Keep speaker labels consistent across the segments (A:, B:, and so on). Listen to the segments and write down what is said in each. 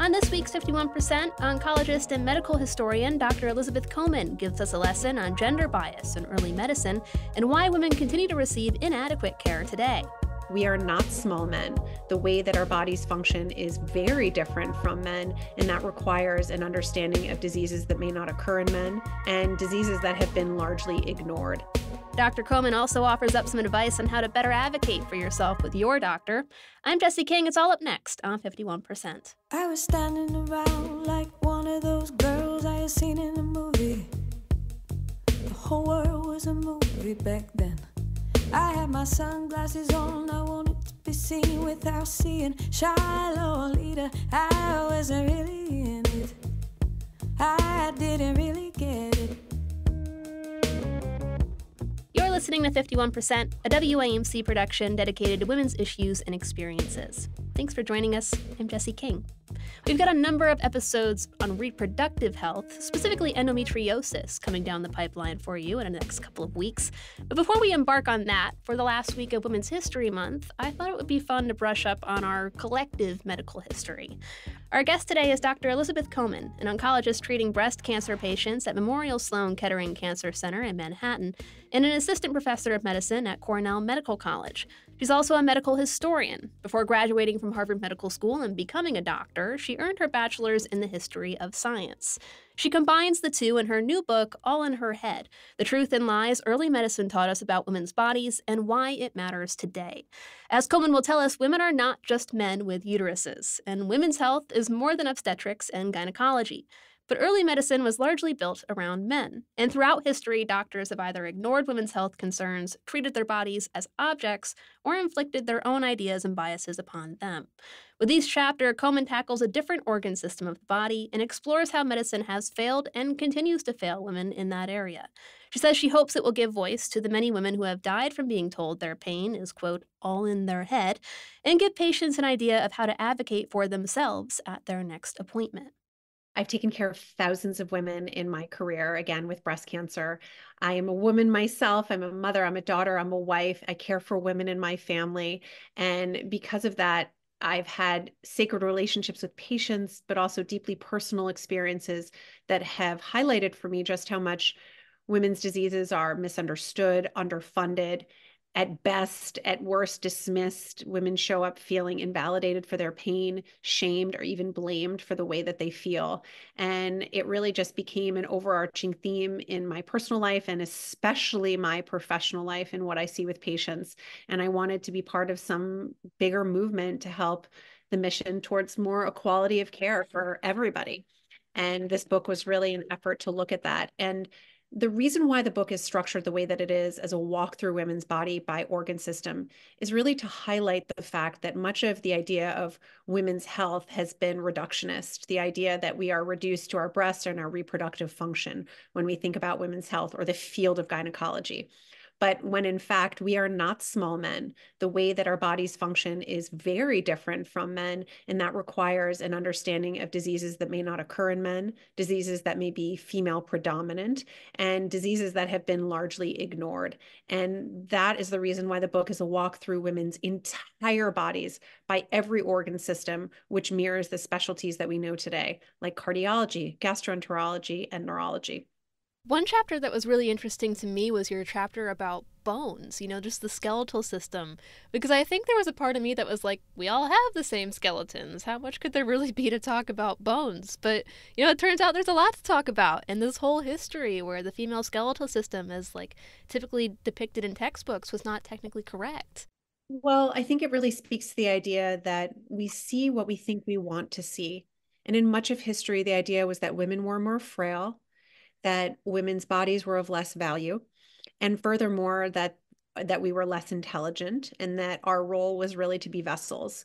A: On this week's 51%, oncologist and medical historian Dr. Elizabeth Comen gives us a lesson on gender bias in early medicine and why women continue to receive inadequate care today.
B: We are not small men. The way that our bodies function is very different from men, and that requires an understanding of diseases that may not occur in men and diseases that have been largely ignored.
A: Dr. Comen also offers up some advice on how to better advocate for yourself with your doctor. I'm Jesse King. It's all up next on 51%.
C: I was standing around like one of those girls I had seen in a movie. The whole world was a movie back then. I had my sunglasses on, I wanted to be seen without seeing Shiloh leader. I wasn't really in it, I didn't really get it.
A: Listening to 51%, a WAMC production dedicated to women's issues and experiences. Thanks for joining us. I'm Jesse King. We've got a number of episodes on reproductive health, specifically endometriosis, coming down the pipeline for you in the next couple of weeks. But before we embark on that, for the last week of Women's History Month, I thought it would be fun to brush up on our collective medical history. Our guest today is Dr. Elizabeth Comen, an oncologist treating breast cancer patients at Memorial Sloan Kettering Cancer Center in Manhattan, and an assistant professor of medicine at Cornell Medical College. She's also a medical historian. Before graduating from Harvard Medical School and becoming a doctor, she earned her bachelor's in the history of science. She combines the two in her new book, All in Her Head The Truth and Lies Early Medicine Taught Us About Women's Bodies and Why It Matters Today. As Comen will tell us, women are not just men with uteruses, and women's health is more than obstetrics and gynecology. But early medicine was largely built around men. And throughout history, doctors have either ignored women's health concerns, treated their bodies as objects, or inflicted their own ideas and biases upon them. With each chapter, Comen tackles a different organ system of the body and explores how medicine has failed and continues to fail women in that area. She says she hopes it will give voice to the many women who have died from being told their pain is, quote, all in their head, and give patients an idea of how to advocate for themselves at their next appointment.
B: I've taken care of thousands of women in my career, again, with breast cancer. I am a woman myself. I'm a mother, I'm a daughter, I'm a wife. I care for women in my family. And because of that, I've had sacred relationships with patients, but also deeply personal experiences that have highlighted for me just how much women's diseases are misunderstood, underfunded, at best, at worst, dismissed. Women show up feeling invalidated for their pain, shamed, or even blamed for the way that they feel. And it really just became an overarching theme in my personal life and especially my professional life and what I see with patients. And I wanted to be part of some bigger movement to help the mission towards more equality of care for everybody. And this book was really an effort to look at that. And the reason why the book is structured the way that it is as a walk through women's body by organ system is really to highlight the fact that much of the idea of women's health has been reductionist the idea that we are reduced to our breast and our reproductive function when we think about women's health or the field of gynecology but when in fact we are not small men. The way that our bodies function is very different from men, and that requires an understanding of diseases that may not occur in men, diseases that may be female predominant, and diseases that have been largely ignored. And that is the reason why the book is a walk through women's entire bodies by every organ system, which mirrors the specialties that we know today, like cardiology, gastroenterology, and neurology.
A: One chapter that was really interesting to me was your chapter about bones, you know, just the skeletal system. Because I think there was a part of me that was like, we all have the same skeletons. How much could there really be to talk about bones? But, you know, it turns out there's a lot to talk about. And this whole history where the female skeletal system is like typically depicted in textbooks was not technically correct.
B: Well, I think it really speaks to the idea that we see what we think we want to see. And in much of history, the idea was that women were more frail that women's bodies were of less value and furthermore that that we were less intelligent and that our role was really to be vessels.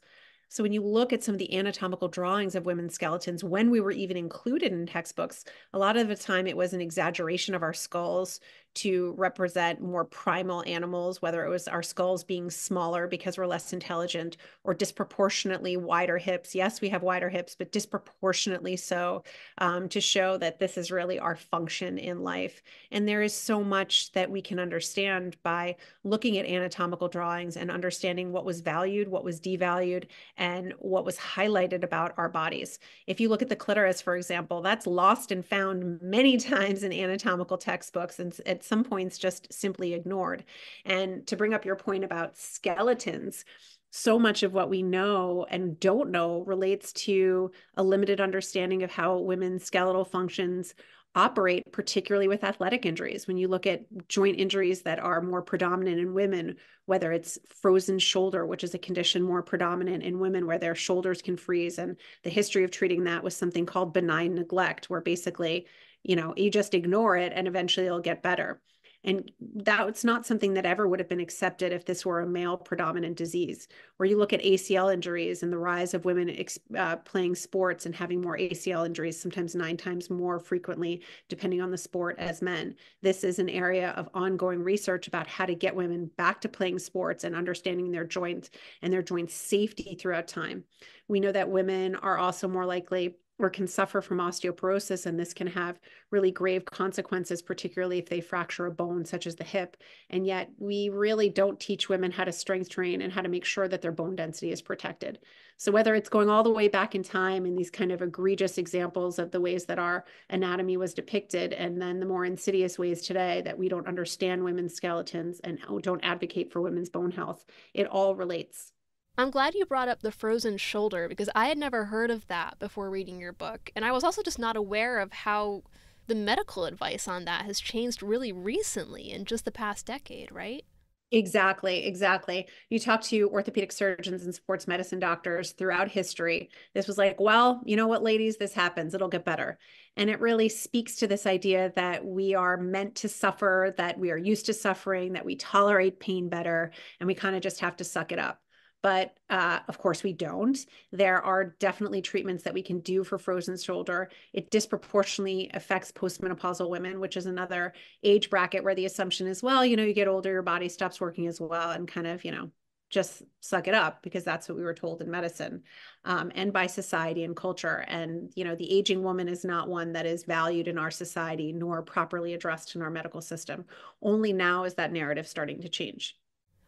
B: So when you look at some of the anatomical drawings of women's skeletons when we were even included in textbooks a lot of the time it was an exaggeration of our skulls to represent more primal animals, whether it was our skulls being smaller because we're less intelligent or disproportionately wider hips. Yes, we have wider hips, but disproportionately so um, to show that this is really our function in life. And there is so much that we can understand by looking at anatomical drawings and understanding what was valued, what was devalued, and what was highlighted about our bodies. If you look at the clitoris, for example, that's lost and found many times in anatomical textbooks and some points just simply ignored. And to bring up your point about skeletons, so much of what we know and don't know relates to a limited understanding of how women's skeletal functions operate, particularly with athletic injuries. When you look at joint injuries that are more predominant in women, whether it's frozen shoulder, which is a condition more predominant in women where their shoulders can freeze. And the history of treating that was something called benign neglect, where basically, you know, you just ignore it and eventually it'll get better. And that's not something that ever would have been accepted if this were a male predominant disease. Where you look at ACL injuries and the rise of women uh, playing sports and having more ACL injuries, sometimes nine times more frequently, depending on the sport, as men. This is an area of ongoing research about how to get women back to playing sports and understanding their joints and their joint safety throughout time. We know that women are also more likely or can suffer from osteoporosis, and this can have really grave consequences, particularly if they fracture a bone, such as the hip. And yet, we really don't teach women how to strength train and how to make sure that their bone density is protected. So, whether it's going all the way back in time in these kind of egregious examples of the ways that our anatomy was depicted, and then the more insidious ways today that we don't understand women's skeletons and don't advocate for women's bone health, it all relates.
A: I'm glad you brought up the frozen shoulder because I had never heard of that before reading your book. And I was also just not aware of how the medical advice on that has changed really recently in just the past decade, right?
B: Exactly, exactly. You talk to orthopedic surgeons and sports medicine doctors throughout history. This was like, well, you know what, ladies, this happens, it'll get better. And it really speaks to this idea that we are meant to suffer, that we are used to suffering, that we tolerate pain better, and we kind of just have to suck it up but uh, of course we don't. There are definitely treatments that we can do for frozen shoulder. It disproportionately affects postmenopausal women, which is another age bracket where the assumption is, well, you know, you get older, your body stops working as well, and kind of, you know, just suck it up because that's what we were told in medicine um, and by society and culture. And, you know, the aging woman is not one that is valued in our society nor properly addressed in our medical system. Only now is that narrative starting to change.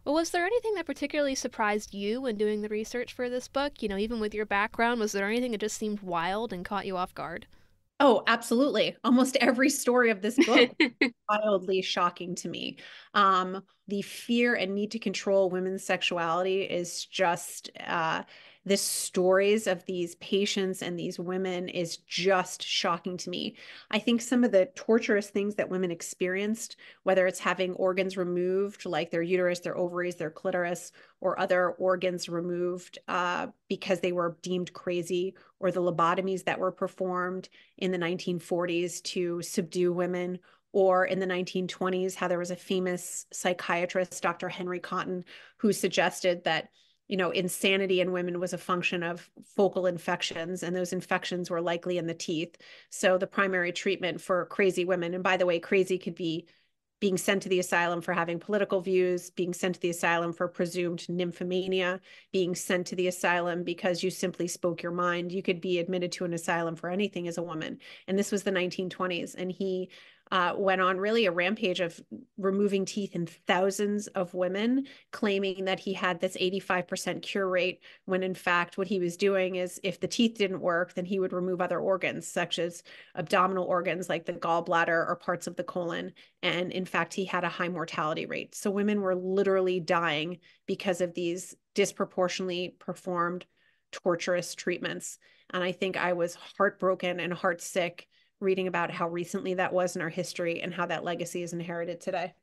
A: Well, was there anything that particularly surprised you when doing the research for this book? You know, even with your background, was there anything that just seemed wild and caught you off guard?
B: Oh, absolutely. Almost every story of this book wildly shocking to me. Um, the fear and need to control women's sexuality is just uh, the stories of these patients and these women is just shocking to me. I think some of the torturous things that women experienced, whether it's having organs removed, like their uterus, their ovaries, their clitoris, or other organs removed uh, because they were deemed crazy, or the lobotomies that were performed in the 1940s to subdue women or in the 1920s, how there was a famous psychiatrist, Dr. Henry Cotton, who suggested that you know, insanity in women was a function of focal infections, and those infections were likely in the teeth. So the primary treatment for crazy women, and by the way, crazy could be being sent to the asylum for having political views, being sent to the asylum for presumed nymphomania, being sent to the asylum because you simply spoke your mind. You could be admitted to an asylum for anything as a woman. And this was the 1920s. And he uh, went on really a rampage of removing teeth in thousands of women, claiming that he had this 85% cure rate, when in fact, what he was doing is if the teeth didn't work, then he would remove other organs, such as abdominal organs like the gallbladder or parts of the colon. And in fact, he had a high mortality rate. So women were literally dying because of these disproportionately performed torturous treatments. And I think I was heartbroken and heartsick reading about how recently that was in our history and how that legacy is inherited today.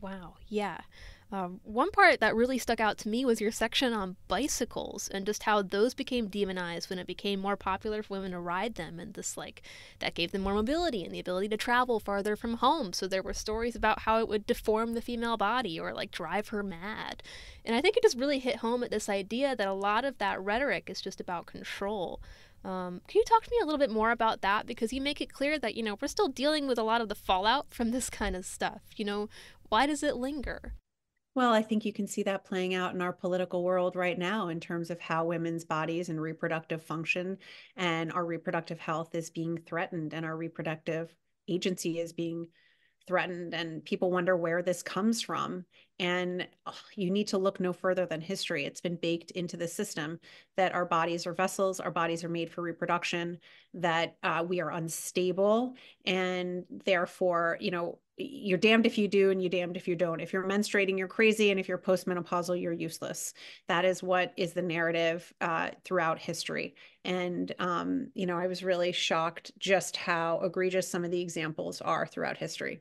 A: Wow, yeah. Um, one part that really stuck out to me was your section on bicycles and just how those became demonized when it became more popular for women to ride them, and this like that gave them more mobility and the ability to travel farther from home. So there were stories about how it would deform the female body or like drive her mad. And I think it just really hit home at this idea that a lot of that rhetoric is just about control. Um, can you talk to me a little bit more about that? Because you make it clear that, you know, we're still dealing with a lot of the fallout from this kind of stuff. You know, why does it linger?
B: Well, I think you can see that playing out in our political world right now in terms of how women's bodies and reproductive function and our reproductive health is being threatened and our reproductive agency is being threatened. And people wonder where this comes from. And you need to look no further than history. It's been baked into the system that our bodies are vessels, our bodies are made for reproduction, that uh, we are unstable. And therefore, you know, you're damned if you do and you're damned if you don't. If you're menstruating, you're crazy. And if you're postmenopausal, you're useless. That is what is the narrative uh, throughout history. And, um, you know, I was really shocked just how egregious some of the examples are throughout history.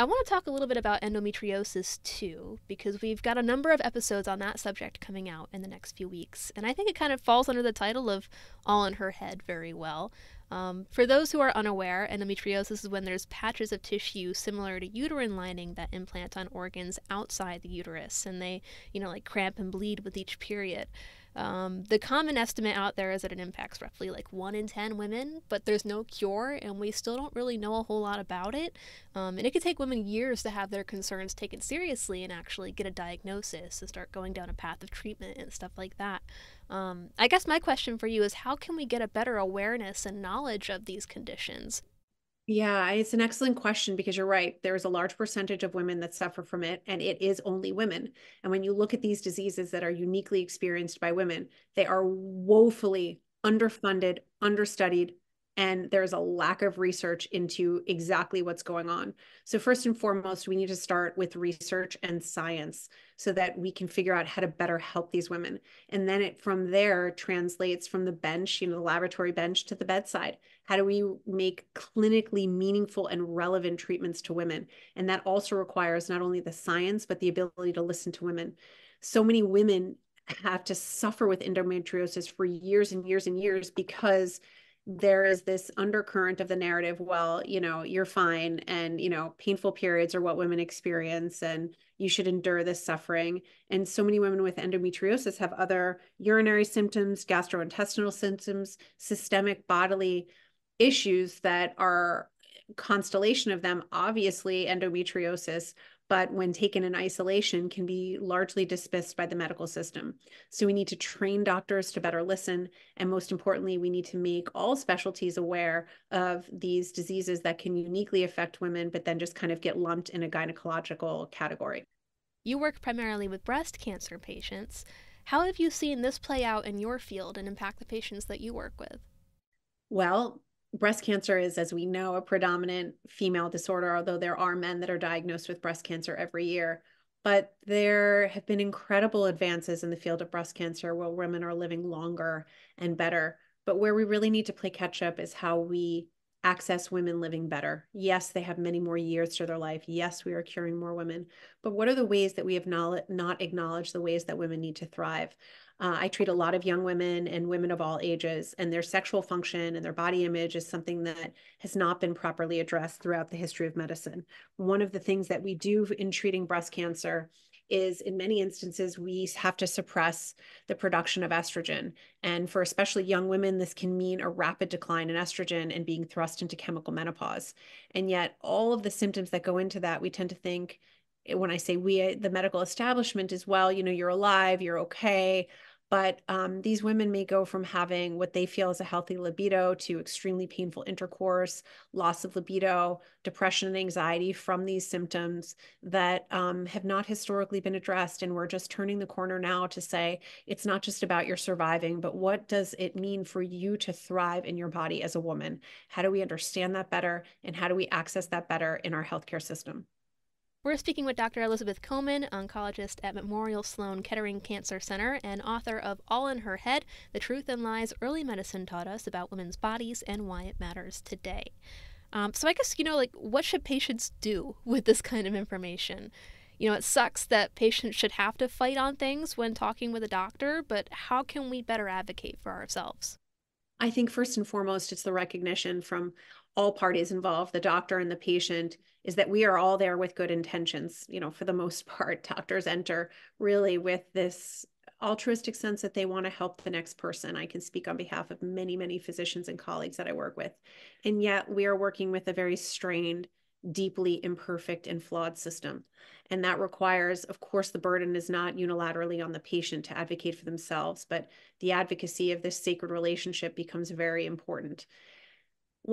A: I want to talk a little bit about endometriosis too, because we've got a number of episodes on that subject coming out in the next few weeks. And I think it kind of falls under the title of All in Her Head very well. Um, for those who are unaware, endometriosis is when there's patches of tissue similar to uterine lining that implant on organs outside the uterus, and they, you know, like cramp and bleed with each period. Um, the common estimate out there is that it impacts roughly like 1 in 10 women, but there's no cure, and we still don't really know a whole lot about it. Um, and it could take women years to have their concerns taken seriously and actually get a diagnosis and start going down a path of treatment and stuff like that. Um, I guess my question for you is how can we get a better awareness and knowledge of these conditions?
B: Yeah, it's an excellent question because you're right. There is a large percentage of women that suffer from it, and it is only women. And when you look at these diseases that are uniquely experienced by women, they are woefully underfunded, understudied, and there's a lack of research into exactly what's going on. So, first and foremost, we need to start with research and science so that we can figure out how to better help these women. And then it from there translates from the bench, you know, the laboratory bench to the bedside. How do we make clinically meaningful and relevant treatments to women? And that also requires not only the science, but the ability to listen to women. So many women have to suffer with endometriosis for years and years and years because there is this undercurrent of the narrative well you know you're fine and you know painful periods are what women experience and you should endure this suffering. And so many women with endometriosis have other urinary symptoms gastrointestinal symptoms systemic bodily issues that are constellation of them. Obviously endometriosis but when taken in isolation can be largely dismissed by the medical system. So we need to train doctors to better listen. And most importantly, we need to make all specialties aware of these diseases that can uniquely affect women, but then just kind of get lumped in a gynecological category.
A: You work primarily with breast cancer patients. How have you seen this play out in your field and impact the patients that you work with?
B: Well, breast cancer is, as we know, a predominant female disorder, although there are men that are diagnosed with breast cancer every year. But there have been incredible advances in the field of breast cancer where women are living longer and better. But where we really need to play catch up is how we access women living better. Yes, they have many more years to their life. Yes, we are curing more women. But what are the ways that we have not, acknowledged the ways that women need to thrive? Uh, I treat a lot of young women and women of all ages, and their sexual function and their body image is something that has not been properly addressed throughout the history of medicine. One of the things that we do in treating breast cancer is in many instances we have to suppress the production of estrogen and for especially young women this can mean a rapid decline in estrogen and being thrust into chemical menopause and yet all of the symptoms that go into that we tend to think when i say we the medical establishment as well you know you're alive you're okay but um, these women may go from having what they feel is a healthy libido to extremely painful intercourse, loss of libido, depression and anxiety from these symptoms that um, have not historically been addressed. And we're just turning the corner now to say it's not just about your surviving, but what does it mean for you to thrive in your body as a woman? How do we understand that better? And how do we access that better in our healthcare system?
A: We're speaking with Dr. Elizabeth Comen, oncologist at Memorial Sloan Kettering Cancer Center and author of All in Her Head The Truth and Lies Early Medicine Taught Us About Women's Bodies and Why It Matters Today. Um, so, I guess, you know, like, what should patients do with this kind of information? You know, it sucks that patients should have to fight on things when talking with a doctor, but how can we better advocate for ourselves?
B: I think first and foremost, it's the recognition from all parties involved, the doctor and the patient, is that we are all there with good intentions. You know, for the most part, doctors enter really with this altruistic sense that they want to help the next person. I can speak on behalf of many, many physicians and colleagues that I work with. And yet we are working with a very strained, deeply imperfect and flawed system. And that requires, of course, the burden is not unilaterally on the patient to advocate for themselves, but the advocacy of this sacred relationship becomes very important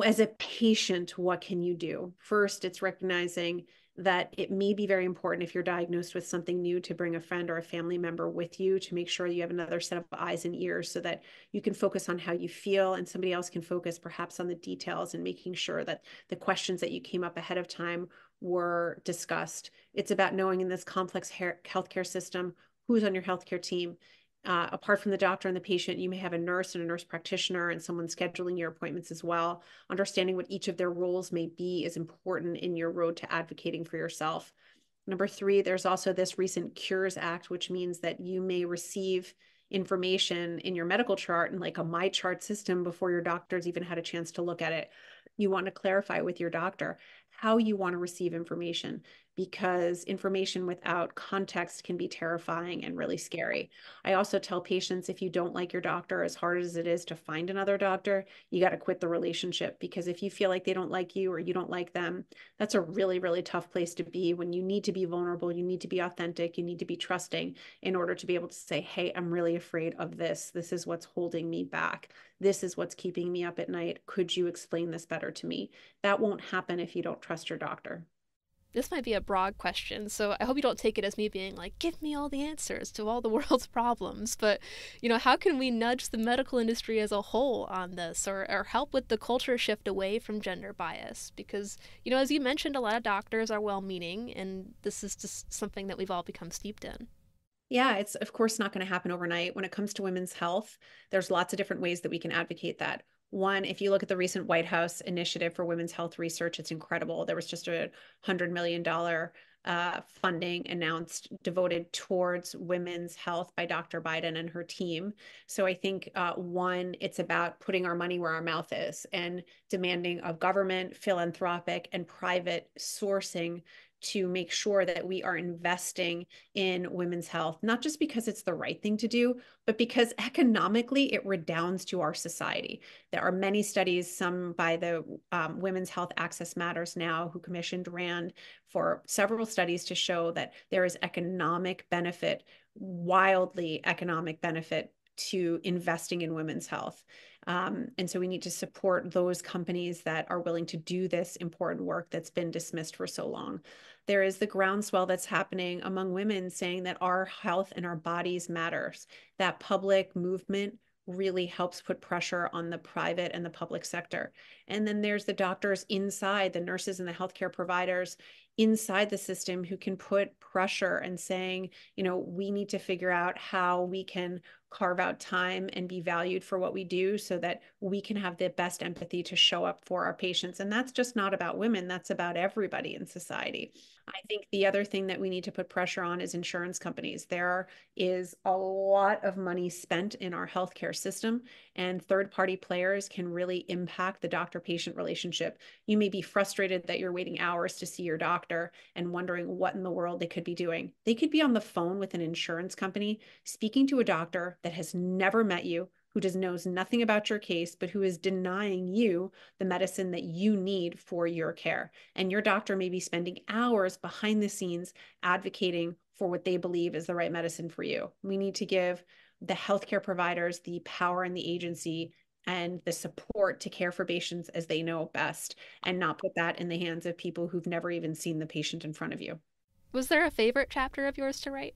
B: as a patient, what can you do? First, it's recognizing that it may be very important if you're diagnosed with something new to bring a friend or a family member with you to make sure you have another set of eyes and ears so that you can focus on how you feel and somebody else can focus perhaps on the details and making sure that the questions that you came up ahead of time were discussed. It's about knowing in this complex healthcare system who's on your healthcare team uh, apart from the doctor and the patient, you may have a nurse and a nurse practitioner and someone scheduling your appointments as well. Understanding what each of their roles may be is important in your road to advocating for yourself. Number three, there's also this recent Cures Act, which means that you may receive information in your medical chart and like a my chart system before your doctor's even had a chance to look at it. You want to clarify with your doctor how you want to receive information because information without context can be terrifying and really scary. I also tell patients if you don't like your doctor, as hard as it is to find another doctor, you got to quit the relationship because if you feel like they don't like you or you don't like them, that's a really, really tough place to be when you need to be vulnerable, you need to be authentic, you need to be trusting in order to be able to say, hey, I'm really afraid of this. This is what's holding me back. This is what's keeping me up at night. Could you explain this better to me? That won't happen if you don't trust your doctor
A: this might be a broad question, so I hope you don't take it as me being like, give me all the answers to all the world's problems. But, you know, how can we nudge the medical industry as a whole on this or, or help with the culture shift away from gender bias? Because, you know, as you mentioned, a lot of doctors are well meaning, and this is just something that we've all become steeped in.
B: Yeah, it's of course not going to happen overnight. When it comes to women's health, there's lots of different ways that we can advocate that. One, if you look at the recent White House initiative for women's health research, it's incredible. There was just a $100 million uh, funding announced devoted towards women's health by Dr. Biden and her team. So I think, uh, one, it's about putting our money where our mouth is and demanding of government, philanthropic, and private sourcing to make sure that we are investing in women's health, not just because it's the right thing to do, but because economically it redounds to our society. There are many studies, some by the um, Women's Health Access Matters Now, who commissioned RAND for several studies to show that there is economic benefit, wildly economic benefit to investing in women's health. Um, and so we need to support those companies that are willing to do this important work that's been dismissed for so long. There is the groundswell that's happening among women saying that our health and our bodies matters. That public movement really helps put pressure on the private and the public sector. And then there's the doctors inside, the nurses and the healthcare providers inside the system who can put pressure and saying, you know, we need to figure out how we can carve out time and be valued for what we do so that we can have the best empathy to show up for our patients. And that's just not about women, that's about everybody in society. I think the other thing that we need to put pressure on is insurance companies. There is a lot of money spent in our healthcare system, and third party players can really impact the doctor patient relationship. You may be frustrated that you're waiting hours to see your doctor and wondering what in the world they could be doing. They could be on the phone with an insurance company speaking to a doctor that has never met you, who does knows nothing about your case, but who is denying you the medicine that you need for your care. And your doctor may be spending hours behind the scenes advocating for what they believe is the right medicine for you. We need to give the healthcare providers the power and the agency and the support to care for patients as they know best and not put that in the hands of people who've never even seen the patient in front of you.
A: Was there a favorite chapter of yours to write?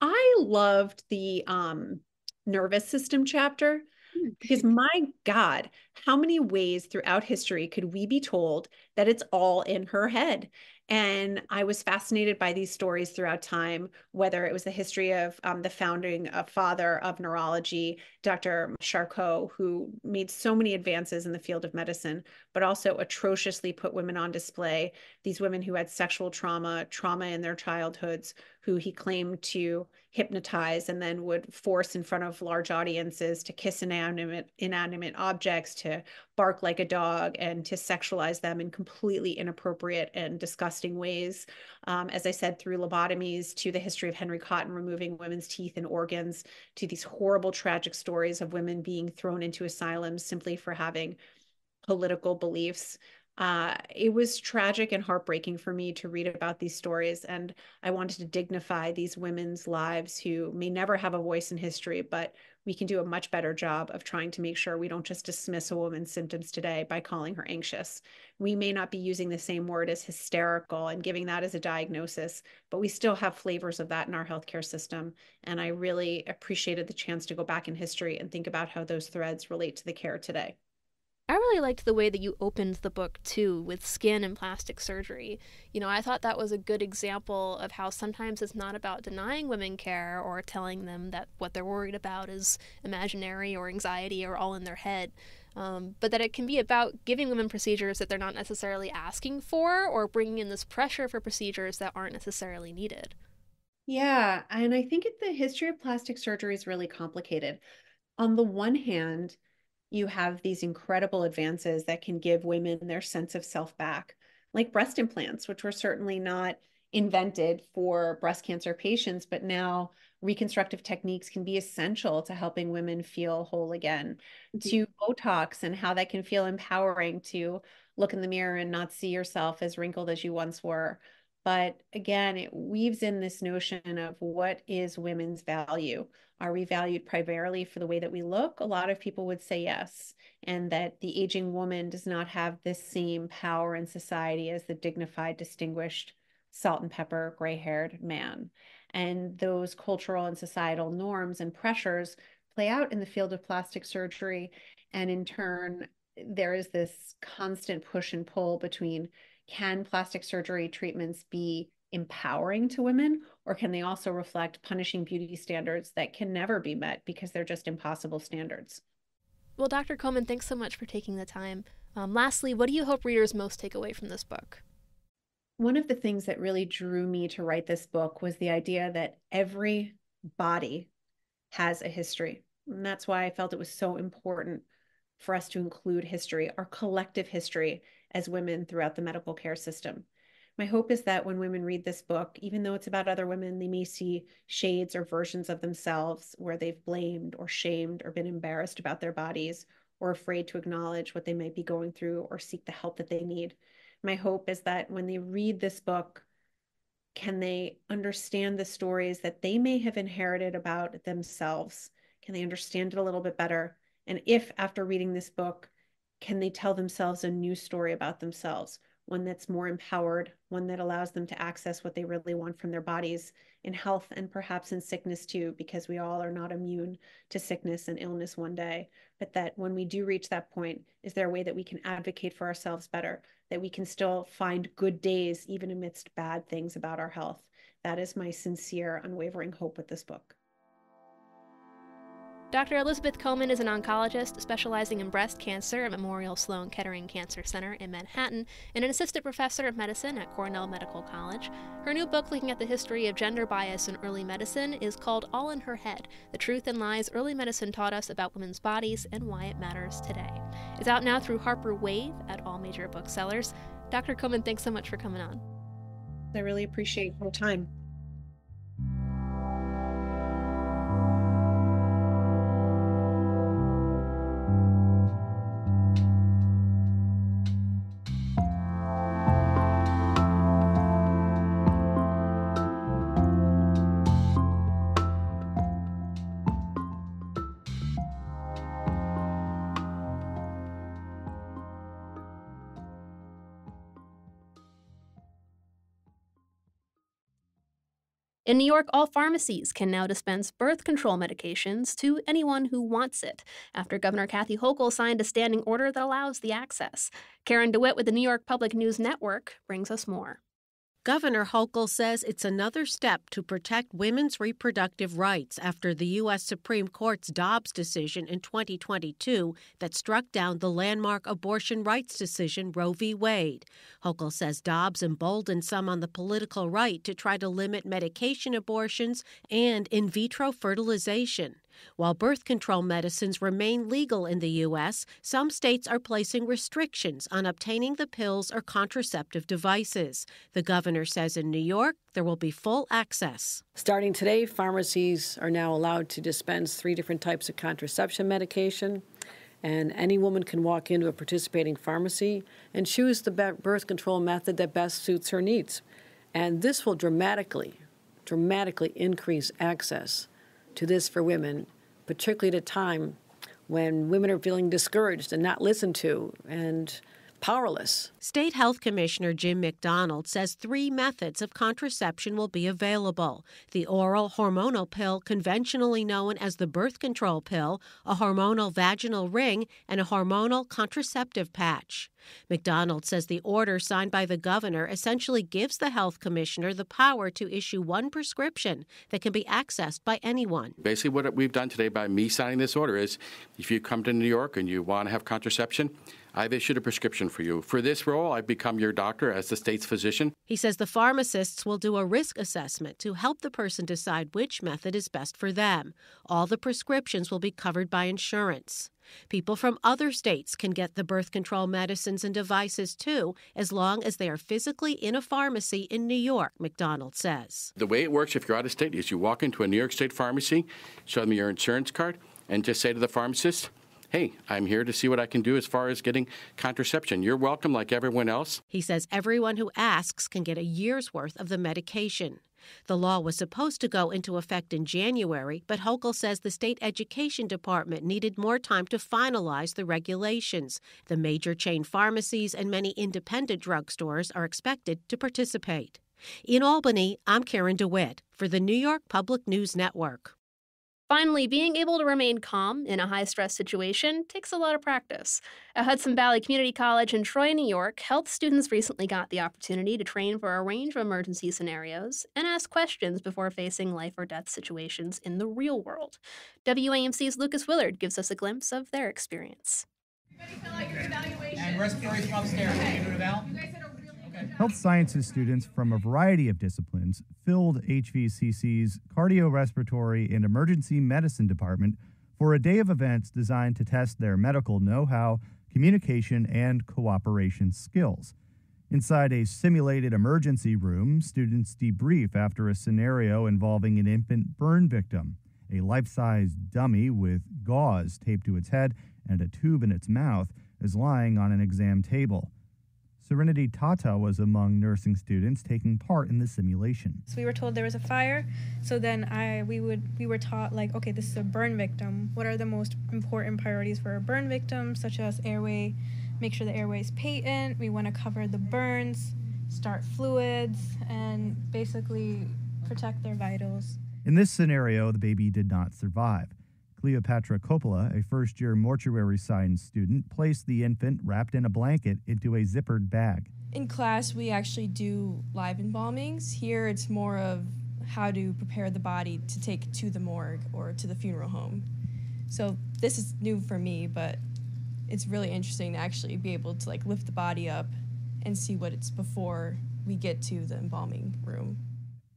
B: I loved the um nervous system chapter hmm. because my god how many ways throughout history could we be told that it's all in her head and I was fascinated by these stories throughout time, whether it was the history of um, the founding of father of neurology, Dr. Charcot, who made so many advances in the field of medicine, but also atrociously put women on display. These women who had sexual trauma, trauma in their childhoods, who he claimed to hypnotize and then would force in front of large audiences to kiss inanimate inanimate objects to bark like a dog and to sexualize them in completely inappropriate and disgusting ways um, as i said through lobotomies to the history of henry cotton removing women's teeth and organs to these horrible tragic stories of women being thrown into asylums simply for having political beliefs uh, it was tragic and heartbreaking for me to read about these stories. And I wanted to dignify these women's lives who may never have a voice in history, but we can do a much better job of trying to make sure we don't just dismiss a woman's symptoms today by calling her anxious. We may not be using the same word as hysterical and giving that as a diagnosis, but we still have flavors of that in our healthcare system. And I really appreciated the chance to go back in history and think about how those threads relate to the care today.
A: I really liked the way that you opened the book too with skin and plastic surgery. You know, I thought that was a good example of how sometimes it's not about denying women care or telling them that what they're worried about is imaginary or anxiety or all in their head. Um, but that it can be about giving women procedures that they're not necessarily asking for or bringing in this pressure for procedures that aren't necessarily needed.
B: Yeah, and I think the history of plastic surgery is really complicated. On the one hand, you have these incredible advances that can give women their sense of self back, like breast implants, which were certainly not invented for breast cancer patients, but now reconstructive techniques can be essential to helping women feel whole again, mm-hmm. to Botox and how that can feel empowering to look in the mirror and not see yourself as wrinkled as you once were. But again, it weaves in this notion of what is women's value? Are we valued primarily for the way that we look? A lot of people would say yes, and that the aging woman does not have this same power in society as the dignified, distinguished, salt and pepper, gray haired man. And those cultural and societal norms and pressures play out in the field of plastic surgery. And in turn, there is this constant push and pull between can plastic surgery treatments be empowering to women, or can they also reflect punishing beauty standards that can never be met because they're just impossible standards?
A: Well, Dr. Comen, thanks so much for taking the time. Um, lastly, what do you hope readers most take away from this book?
B: One of the things that really drew me to write this book was the idea that every body has a history. And that's why I felt it was so important for us to include history, our collective history as women throughout the medical care system. My hope is that when women read this book, even though it's about other women, they may see shades or versions of themselves where they've blamed or shamed or been embarrassed about their bodies or afraid to acknowledge what they might be going through or seek the help that they need. My hope is that when they read this book, can they understand the stories that they may have inherited about themselves? Can they understand it a little bit better? And if after reading this book, can they tell themselves a new story about themselves? One that's more empowered, one that allows them to access what they really want from their bodies in health and perhaps in sickness too, because we all are not immune to sickness and illness one day. But that when we do reach that point, is there a way that we can advocate for ourselves better, that we can still find good days even amidst bad things about our health? That is my sincere, unwavering hope with this book.
A: Dr. Elizabeth Comen is an oncologist specializing in breast cancer at Memorial Sloan Kettering Cancer Center in Manhattan and an assistant professor of medicine at Cornell Medical College. Her new book, looking at the history of gender bias in early medicine, is called All in Her Head The Truth and Lies Early Medicine Taught Us About Women's Bodies and Why It Matters Today. It's out now through Harper Wave at all major booksellers. Dr. Comen, thanks so much for coming on.
B: I really appreciate your time.
A: In New York, all pharmacies can now dispense birth control medications to anyone who wants it, after Governor Kathy Hochul signed a standing order that allows the access. Karen DeWitt with the New York Public News Network brings us more.
D: Governor Hochul says it's another step to protect women's reproductive rights after the U.S. Supreme Court's Dobbs decision in 2022 that struck down the landmark abortion rights decision Roe v. Wade. Hochul says Dobbs emboldened some on the political right to try to limit medication abortions and in vitro fertilization. While birth control medicines remain legal in the U.S., some states are placing restrictions on obtaining the pills or contraceptive devices. The governor says in New York, there will be full access.
E: Starting today, pharmacies are now allowed to dispense three different types of contraception medication And any woman can walk into a participating pharmacy and choose the birth control method that best suits her needs. And this will dramatically, dramatically increase access to this for women, particularly at a time when women are feeling discouraged and not listened to. And powerless.
D: State Health Commissioner Jim McDonald says three methods of contraception will be available the oral hormonal pill, conventionally known as the birth control pill, a hormonal vaginal ring, and a hormonal contraceptive patch. McDonald says the order signed by the governor essentially gives the health commissioner the power to issue one prescription that can be accessed by anyone.
F: Basically, what we've done today by me signing this order is if you come to New York and you want to have contraception, I've issued a prescription for you. For this role, I've become your doctor as the state's physician.
D: He says the pharmacists will do a risk assessment to help the person decide which method is best for them. All the prescriptions will be covered by insurance. People from other states can get the birth control medicines and devices too, as long as they are physically in a pharmacy in New York, McDonald says.
F: The way it works if you're out of state is you walk into a New York State pharmacy, show them your insurance card, and just say to the pharmacist, hey, I'm here to see what I can do as far as getting contraception. You're welcome like everyone else.
D: He says everyone who asks can get a year's worth of the medication. The law was supposed to go into effect in January, but Hochul says the state education department needed more time to finalize the regulations. The major chain pharmacies and many independent drugstores are expected to participate. In Albany, I'm Karen DeWitt for the New York Public News Network.
A: Finally, being able to remain calm in a high stress situation takes a lot of practice. At Hudson Valley Community College in Troy, New York, health students recently got the opportunity to train for a range of emergency scenarios and ask questions before facing life or death situations in the real world. WAMC's Lucas Willard gives us a glimpse of their experience.
G: And respiratory from upstairs.
H: Health sciences students from a variety of disciplines filled HVCC's cardiorespiratory and emergency medicine department for a day of events designed to test their medical know how, communication, and cooperation skills. Inside a simulated emergency room, students debrief after a scenario involving an infant burn victim. A life size dummy with gauze taped to its head and a tube in its mouth is lying on an exam table. Serenity Tata was among nursing students taking part in the simulation.
I: So we were told there was a fire. So then I we would we were taught like okay this is a burn victim. What are the most important priorities for a burn victim such as airway, make sure the airway is patent. We want to cover the burns, start fluids and basically protect their vitals.
H: In this scenario, the baby did not survive. Cleopatra Coppola, a first year mortuary science student, placed the infant wrapped in a blanket into a zippered bag.
J: In class, we actually do live embalmings. Here, it's more of how to prepare the body to take to the morgue or to the funeral home. So, this is new for me, but it's really interesting to actually be able to like lift the body up and see what it's before we get to the embalming room.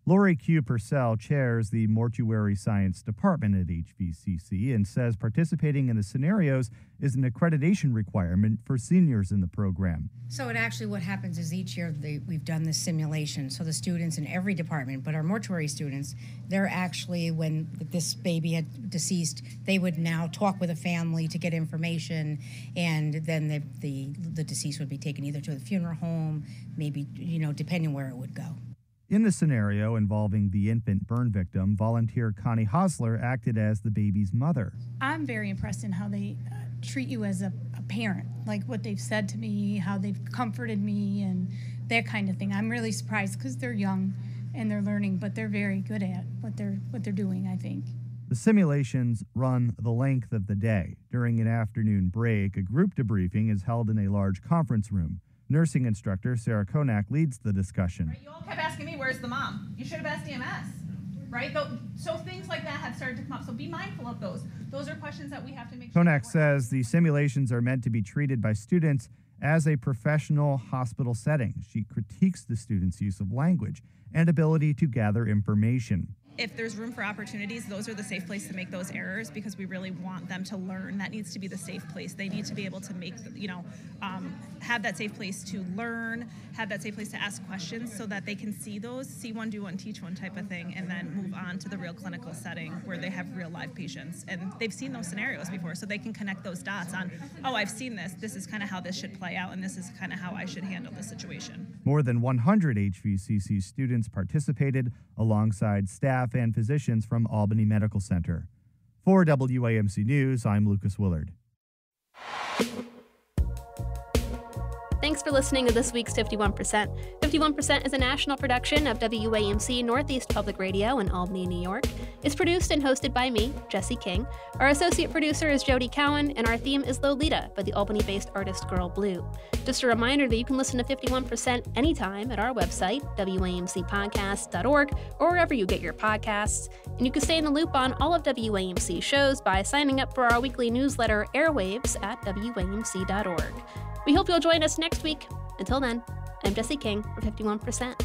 H: Lori Q. Purcell chairs the Mortuary Science Department at HVCC and says participating in the scenarios is an accreditation requirement for seniors in the program.
K: So, it actually what happens is each year they, we've done this simulation. So, the students in every department, but our mortuary students, they're actually, when this baby had deceased, they would now talk with a family to get information, and then the, the, the deceased would be taken either to the funeral home, maybe, you know, depending where it would go.
H: In the scenario involving the infant burn victim, volunteer Connie Hosler acted as the baby's mother.
L: I'm very impressed in how they uh, treat you as a, a parent, like what they've said to me, how they've comforted me, and that kind of thing. I'm really surprised because they're young and they're learning, but they're very good at what they're what they're doing. I think.
H: The simulations run the length of the day. During an afternoon break, a group debriefing is held in a large conference room. Nursing instructor Sarah Konak leads the discussion.
M: Right, you all kept asking me, where's the mom? You should have asked EMS, right? So things like that have started to come up. So be mindful of those. Those are questions that we have to make
H: sure. Konak says the simulations are meant to be treated by students as a professional hospital setting. She critiques the students' use of language and ability to gather information.
M: If there's room for opportunities, those are the safe place to make those errors because we really want them to learn. That needs to be the safe place. They need to be able to make, you know, um, have that safe place to learn, have that safe place to ask questions so that they can see those, see one, do one, teach one type of thing, and then move on to the real clinical setting where they have real live patients. And they've seen those scenarios before, so they can connect those dots on, oh, I've seen this. This is kind of how this should play out, and this is kind of how I should handle the situation.
H: More than 100 HVCC students participated alongside staff and physicians from Albany Medical Center. For WAMC News, I'm Lucas Willard.
A: Thanks for listening to this week's 51%. 51% is a national production of WAMC Northeast Public Radio in Albany, New York. It's produced and hosted by me, Jesse King. Our associate producer is Jody Cowan, and our theme is Lolita by the Albany based artist Girl Blue. Just a reminder that you can listen to 51% anytime at our website, WAMCpodcast.org, or wherever you get your podcasts. And you can stay in the loop on all of WAMC shows by signing up for our weekly newsletter, Airwaves, at WAMC.org. We hope you'll join us next week. Until then, I'm Jesse King for 51%.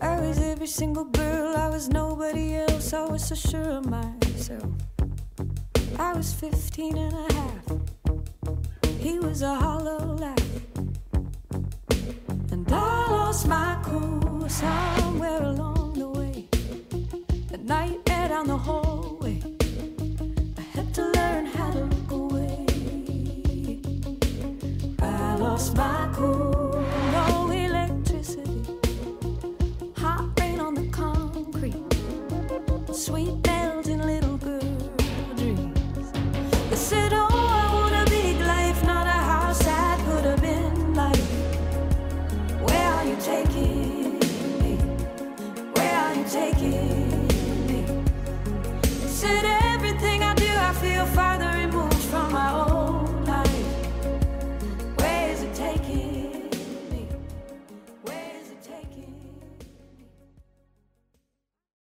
C: I was every single girl, I was nobody else, I was so sure of myself. I was 15 and a half, he was a hollow laugh. And I lost my cool somewhere along the way. At night, the hallway, I had to learn how to lost my cool, no electricity. Hot rain on the concrete, sweet